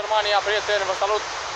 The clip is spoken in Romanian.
Germania, prieteni, vă salut!